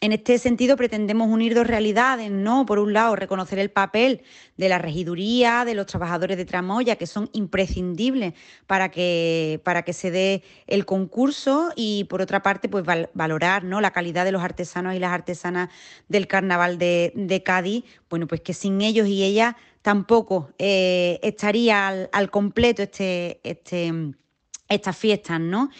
en este sentido pretendemos unir dos realidades, ¿no? Por un lado, reconocer el papel de la regiduría, de los trabajadores de Tramoya, que son imprescindibles para que, para que se dé el concurso, y por otra parte, pues valorar ¿no? la calidad de los artesanos y las artesanas del carnaval de, Cádiz, bueno, pues que sin ellos y ellas tampoco eh, estaría al, al completo este, este estas fiestas, ¿no?